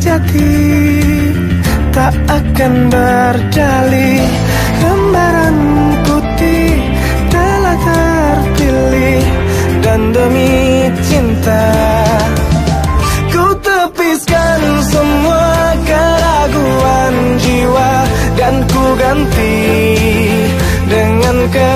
sejati Tak akan berdalih lembaran putih telah terpilih Dan demi cinta Ku tepiskan semua keraguan jiwa Dan ku ganti dengan ke